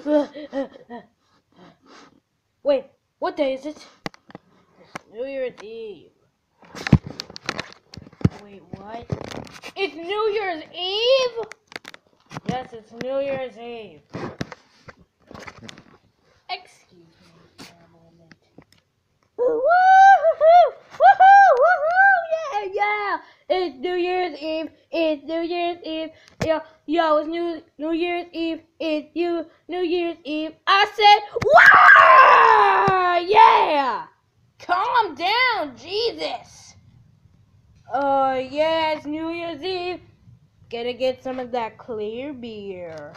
Wait, what day is it? It's New Year's Eve. Wait, what? It's New Year's Eve? Yes, it's New Year's Eve. Excuse me for a moment. Woohoo! Woohoo! Woohoo! Yeah, yeah! It's New Year's Eve. It's New Year's Eve. Yo, yo, it's New New Year's Eve. It's you New Year's Eve. I said, wow! Yeah! Calm down, Jesus. Uh, yeah, it's New Year's Eve. Gotta get some of that clear beer.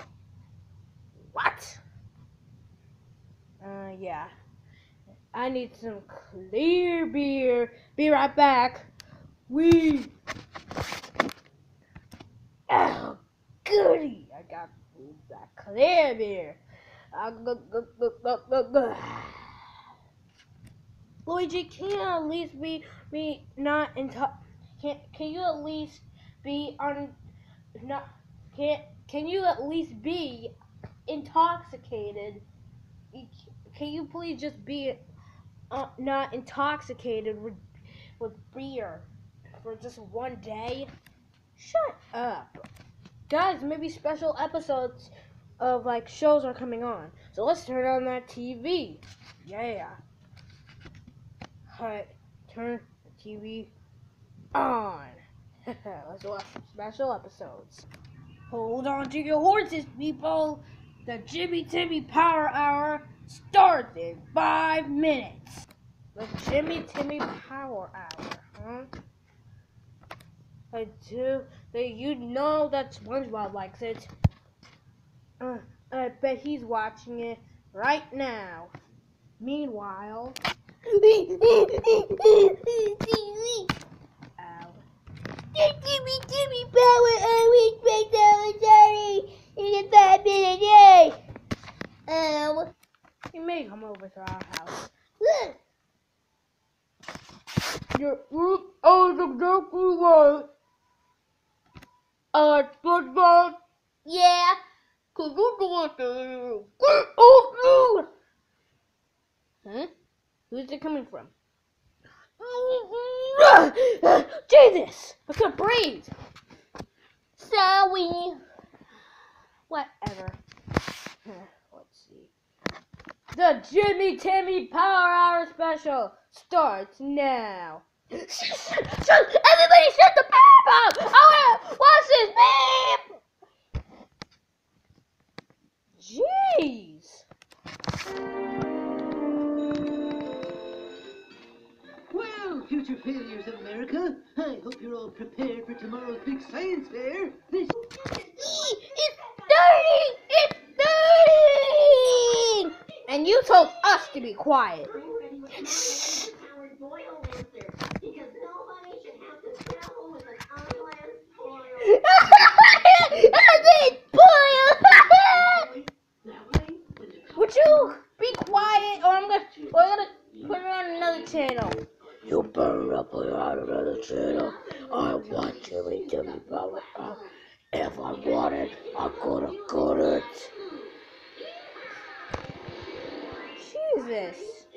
What? Uh, yeah. I need some clear beer. Be right back. We. Oh, goody! I got that clear beer. Gu. Luigi, can you at least be be not in Can can you at least be on not can can you at least be intoxicated? Can you please just be uh, not intoxicated with with beer for just one day? Shut up, guys. Maybe special episodes of like shows are coming on. So let's turn on that TV. Yeah. Alright, turn the TV on. let's watch some special episodes. Hold on to your horses, people. The Jimmy Timmy Power Hour starts in five minutes. The Jimmy Timmy Power Hour, huh? I do. That you know that SpongeBob likes it. Uh, I bet he's watching it right now. Meanwhile. Jimmy Jimmy Power always breaks our sorry in a five minute day. Ow. You may come over to our house. Look. Your root is exactly right. Uh, SpongeBob, Yeah. could you do it to get off you? Huh? Who's it coming from? Jesus! I can't breathe! Sorry. Whatever. Let's see. The Jimmy Timmy Power Hour special starts now. Shut, shut, everybody shut the beep up! I wanna watch this beep! Jeez! Well, future failures of America, I hope you're all prepared for tomorrow's big science fair. This It's dirty! It's dirty! And you told us to be quiet. Shh. I did boil! Would you be quiet or I'm gonna we're gonna put it on another channel. You better up put it on another channel. I want Jimmy Jimmy Power Hour. If I want it, I'm gonna get it. Jesus.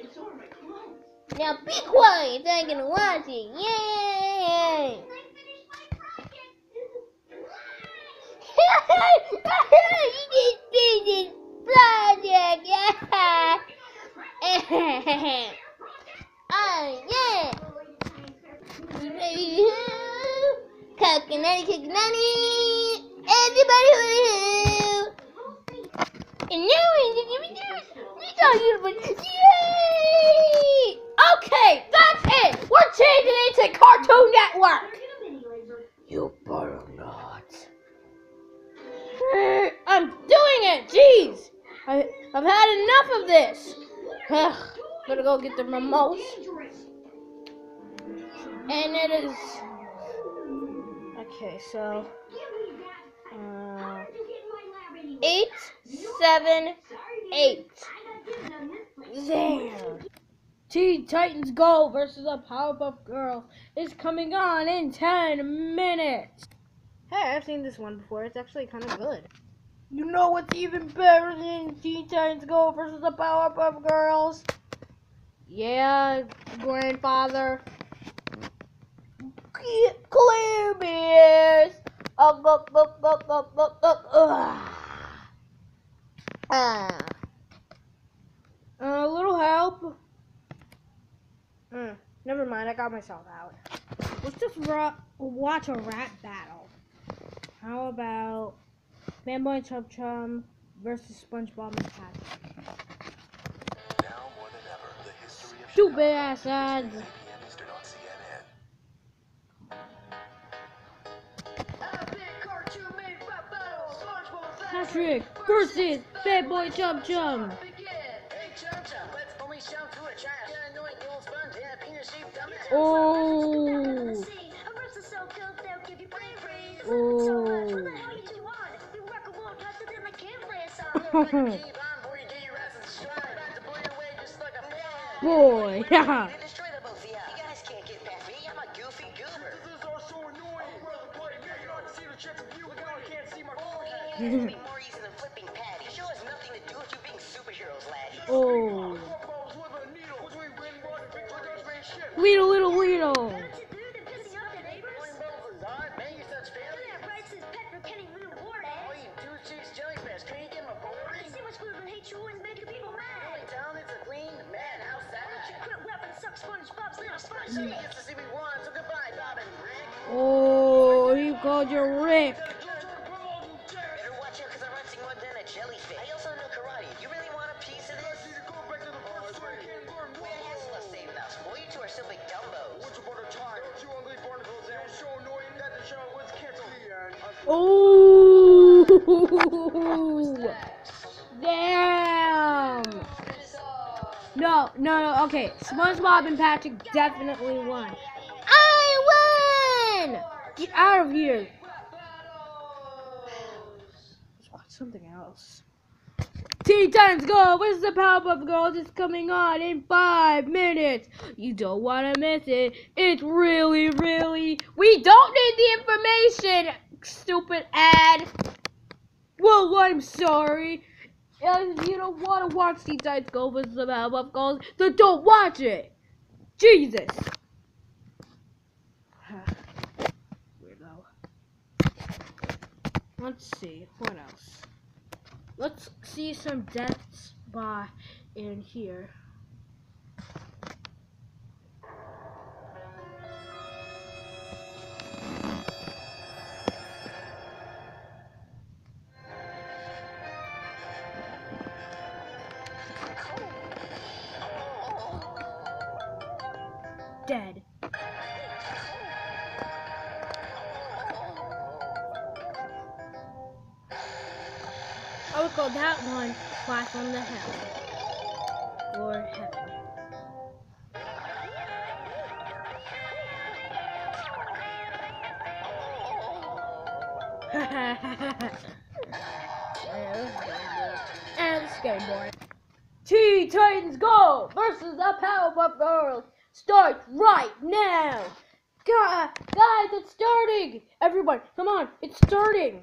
Now be quiet, I'm gonna watch it. Yay! you did business project, yeah! oh, yeah! Coconutty, coconutty! Everybody woo! And now we're talking about Yay! Okay, that's it! We're changing it to Cartoon Network! You better not. Uh, I'm doing it! Jeez! I, I've had enough of this! Ugh, Gotta go get the remote. And it is. Okay, so. Uh, eight, seven, eight. There. Teen Titans Go versus the Powerpuff Girls is coming on in 10 minutes. Hey, I've seen this one before. It's actually kind of good. You know what's even better than Teen Titans Go versus the Powerpuff Girls? Yeah, grandfather. Clear beers. Oh, go, go, go, go, go, go. Ugh. Ah. A little help. Mm, never mind, I got myself out. Let's just watch a rap battle. How about Fanboy Chum Chum versus SpongeBob and Patrick? Now more than ever, the history of Stupid ass ads. To blow your way just like a fan. Boy, yeah. Oh, he called your rip. Better watch out because I'm seeing more than a jellyfish. I also know Karate. you Rick. Better Okay, SpongeBob and Patrick definitely won. I win. Get out of here. Let's watch something else. Teen Titans Go! Where's the Powerpuff Girls? It's coming on in five minutes. You don't want to miss it. It's really, really. We don't need the information, stupid ad. Well, I'm sorry. If you don't want to watch these Titans Go versus the Powerpuff Girls, then don't watch it. Jesus. Let's see. What else? Let's see some deaths by in here. Dead. I would call that one Flash on the Hell. Or Heaven. and skateboard. Teen Titans Go versus the Powerpuff Girls starts right now. Guys, uh, guys, it's starting. Everyone, come on, it's starting.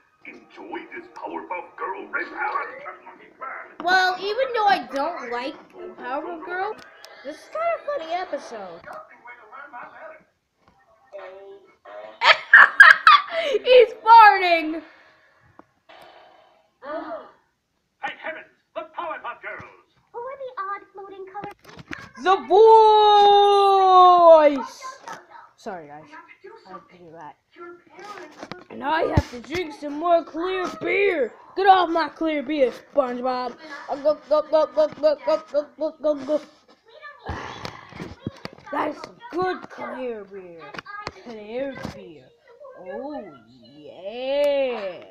enjoy this Powerpuff Girl Red Allen Monkey Plan. Well, even though I don't like Powerpuff Girl, this is kind of funny episode. He's farting. Thank heavens, the Powerpuff Girls. Who are the odd floating colors? The voice. Oh, Sorry, guys. I have to do that. And I have to drink some more clear beer. Get off my clear beer, SpongeBob. Go, go, go, go, go, go, go, go, go, go. That's good clear beer. Clear beer. Oh, yeah.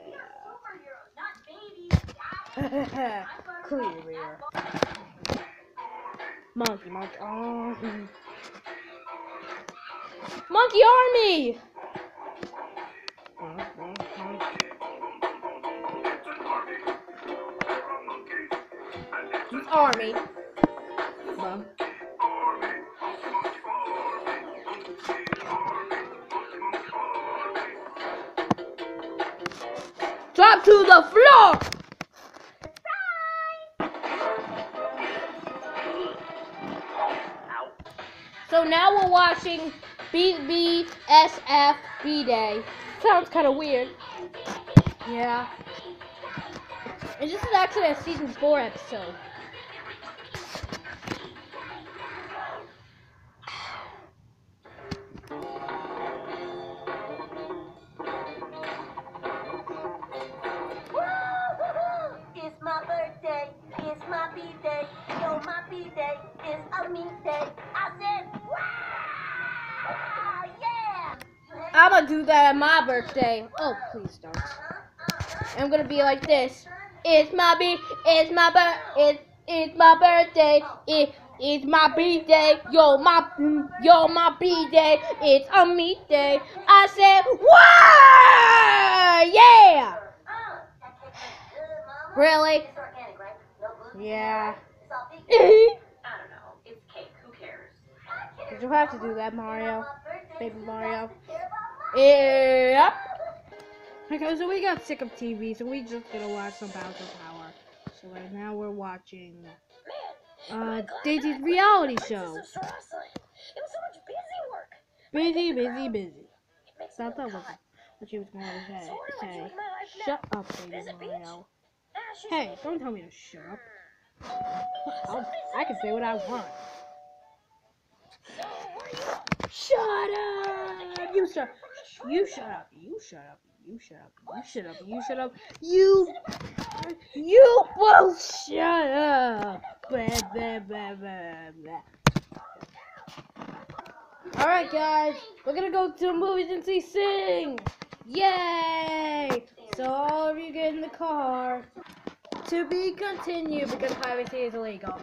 clear beer. Monkey, monkey. Oh. Monkey Army! So now we're watching BBSF B Day. Sounds kind of weird. Yeah. And this is actually a season 4 episode. Gonna do that on my birthday. Oh, please don't. I'm gonna be like this. It's my b. It's my bir. It's it's my birthday. It it's my birthday. Yo my yo my B day. It's a me day. I said, wow, yeah. Really? It's organic, right? No gluten, Yeah. salty. you I don't know. It's cake. Who cares? don't have to do that, Mario. Baby Mario. Yep. Okay, so we got sick of TV, so we just gonna watch some Bowser Power. So right now we're watching uh Daisy's reality show. It was so much busy work. Busy, busy, busy. It makes So I me thought look was what she was going to say. So what do I do say. with my life now? Shut up, baby Mario. Ah, Hey, don't tell me to shut up. I'll, I can say what I want. Shut are you? Shut up! You shut. Up. You shut up. You shut up. You shut up. You shut up. You. You both shut up. Blah, blah, blah, blah, blah. All right, guys, we're gonna go to the movies and see Sing. Yay! So all of you get in the car. To be continued because piracy is illegal.